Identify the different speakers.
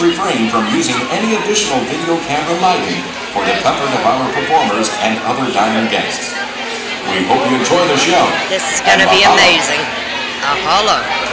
Speaker 1: refrain from using any additional video camera lighting for the comfort of our performers and other diamond guests. We hope you enjoy the show.
Speaker 2: This is going to be
Speaker 1: amazing.
Speaker 2: amazing. Ahalo.